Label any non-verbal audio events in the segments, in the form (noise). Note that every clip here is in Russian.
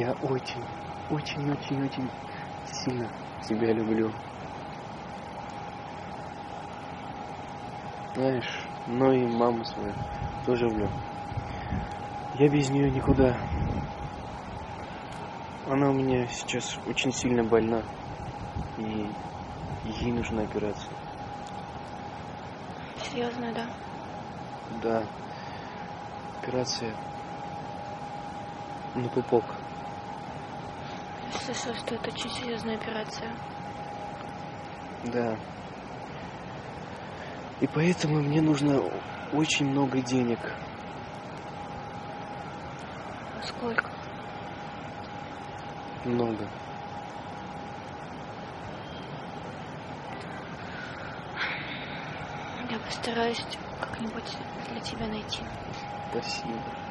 Я очень, очень, очень, очень сильно тебя люблю. Знаешь, но и маму свою тоже люблю. Я без нее никуда. Она у меня сейчас очень сильно больна. И ей нужна операция. Серьезно, да? Да. Операция на пупок. Слышала, что это очень серьезная операция. Да. И поэтому мне нужно очень много денег. А сколько? Много. Я постараюсь как-нибудь для тебя найти. Спасибо.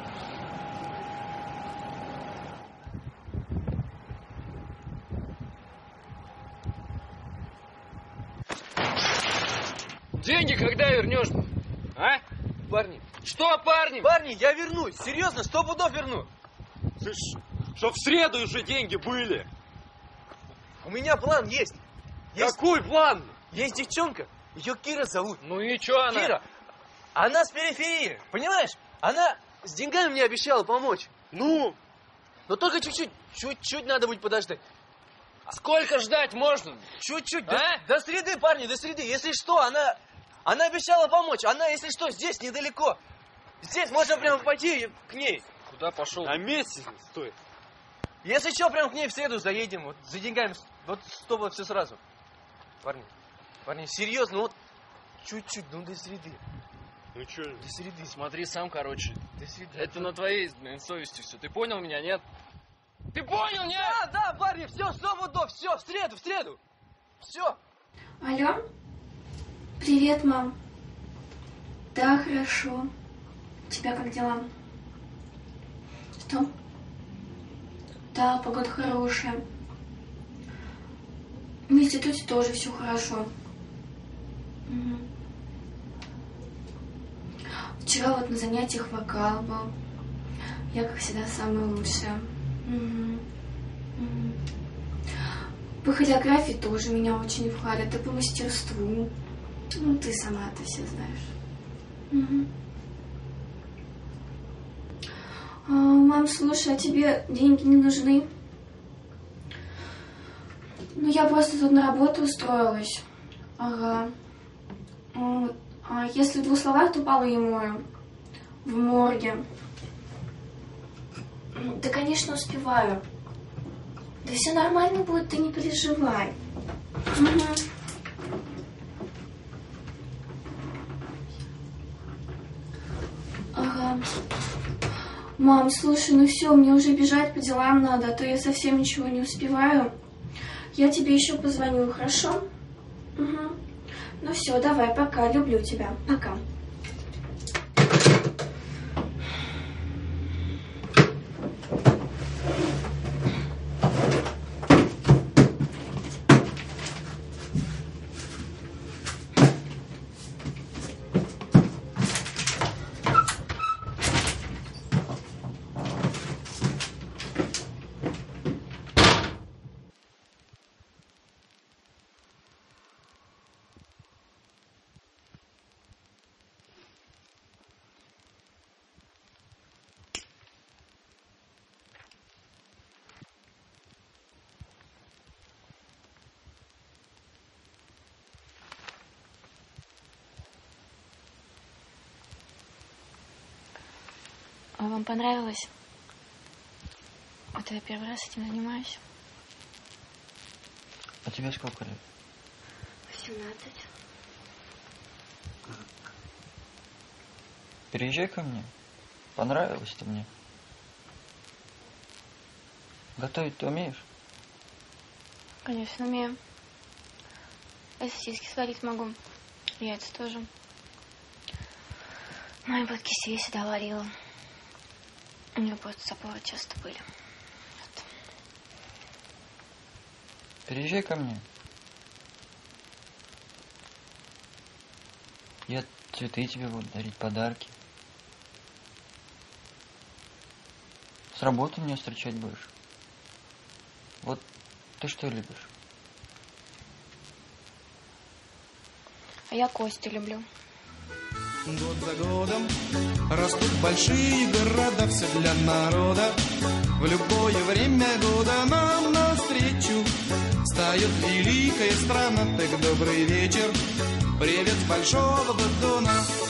Деньги когда вернешь? А? Парни, Что, парни? парни, я вернусь. Серьезно, сто пудов верну. Слышь, чтоб в среду уже деньги были. У меня план есть. Есть, Какой план? есть девчонка. Ее Кира зовут. Ну и чё она? Кира. Она с периферии, понимаешь? Она с деньгами мне обещала помочь. Ну, Но только чуть-чуть, чуть-чуть надо будет подождать. сколько ждать можно? Чуть-чуть. А? До, до среды, парни, до среды. Если что, она... Она обещала помочь. Она, если что, здесь недалеко. Здесь можно прямо пойти к ней. Куда пошел? А месяц стоит. Если что, прям к ней в среду заедем. Вот за деньгами. Вот сто все сразу. Парни, парни, серьезно, вот чуть-чуть, ну до среды. Ну чё, До среды. Смотри сам, короче. До среды. Это на твоей блин, совести все. Ты понял меня, нет? Ты понял, нет? Да, да, парни, все, сто пудов, все, в среду, в среду. Все. Алло? Привет, мам. Да, хорошо. У тебя как дела? Что? Да, погода хорошая. В институте тоже все хорошо. Мгм. Вчера вот на занятиях вокал был. Я, как всегда, самая лучшая. Мгм. Мгм. По хореографии тоже меня очень хвалят, и по мастерству. Ну, ты сама это все знаешь. Мгм. А, мам, слушай, а тебе деньги не нужны? Ну, я просто тут на работу устроилась. Ага. А если в двух словах, то полы мою. В морге. Да, конечно, успеваю. Да все нормально будет, ты не переживай. Мгм. Ага. Мам, слушай, ну все, мне уже бежать по делам надо, а то я совсем ничего не успеваю. Я тебе еще позвоню, хорошо? Угу. Ну все, давай, пока, люблю тебя. Пока. Вам понравилось? Вот я первый раз этим занимаюсь. А тебе сколько лет? 18. Переезжай ко мне. Понравилось ты мне. Готовить ты умеешь? Конечно, умею. Я сосиски сварить могу. Яйца тоже. Мои кисель всегда варила. У нее просто запоры часто были. Переезжай ко мне. Я цветы тебе буду дарить, подарки. С работы меня встречать будешь. Вот ты что любишь? А я Костю люблю. Год за годом растут большие города, все для народа. В любое время года нам навстречу встает великая страна. Так добрый вечер, привет с большого батона.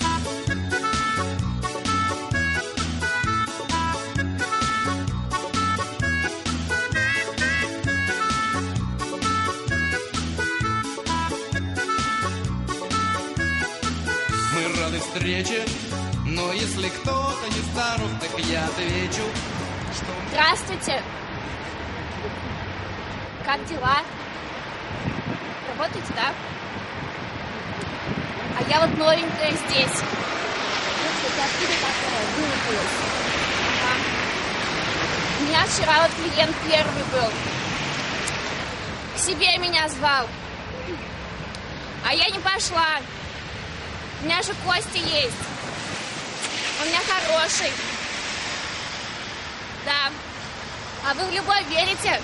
Встрече, но если кто-то не здоров, так я отвечу, что Здравствуйте. Как дела? Работаете, да? А я вот новенькая здесь. У меня вчера вот клиент первый был. К себе меня звал. А я не пошла. У меня же Костя есть. У меня хороший. Да. А вы в любовь верите?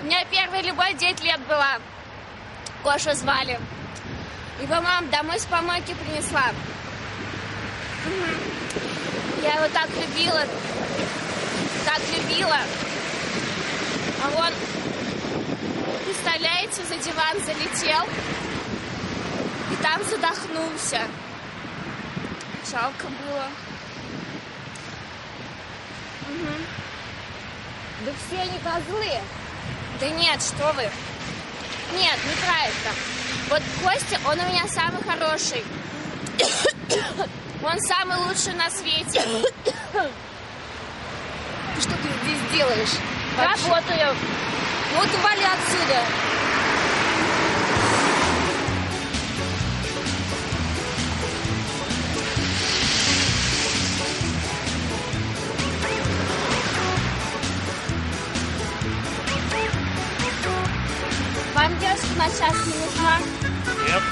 У меня первая любовь 9 лет была. Кошу звали. Его мама домой с помойки принесла. Я его так любила. Так любила. А он, представляете, за диван залетел и там задохнулся. Жалко было. Мгм. Да все они козлы. Да нет, что вы. Нет, неправильно. Вот Костя, он у меня самый хороший. Он самый лучший на свете. (coughs) Что ты здесь делаешь? Работаю. Вот вали отсюда. Вам девушка на час не нужна? Нет,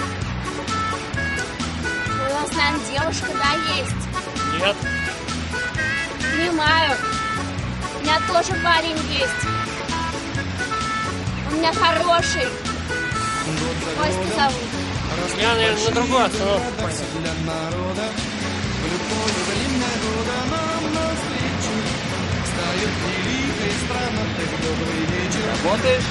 У вас, наверное, девушка, да, есть? нет. Понимаю. У меня тоже парень есть. У меня хороший. Костя зовут. Я, наверное, на другую остановку вечер, Работаешь?